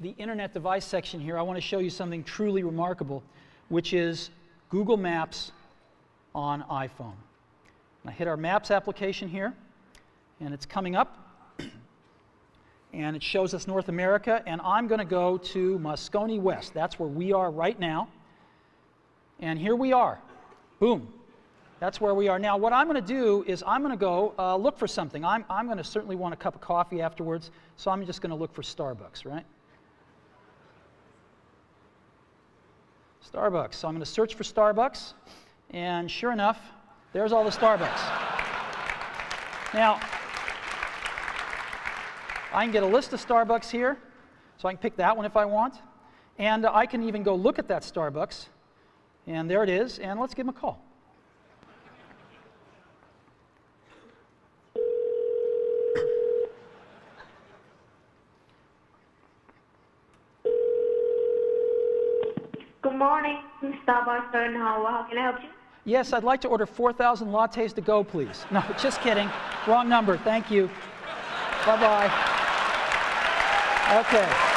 the internet device section here, I want to show you something truly remarkable, which is Google Maps on iPhone. I hit our Maps application here, and it's coming up. and it shows us North America, and I'm going to go to Moscone West. That's where we are right now. And here we are. Boom. That's where we are. Now, what I'm going to do is I'm going to go uh, look for something. I'm, I'm going to certainly want a cup of coffee afterwards, so I'm just going to look for Starbucks, right? Starbucks. So I'm going to search for Starbucks, and sure enough, there's all the Starbucks. Now, I can get a list of Starbucks here, so I can pick that one if I want. And I can even go look at that Starbucks, and there it is, and let's give them a call. Good morning, Starbucks How uh, can I help you? Yes, I'd like to order 4,000 lattes to go, please. No, just kidding. Wrong number. Thank you. Bye bye. Okay.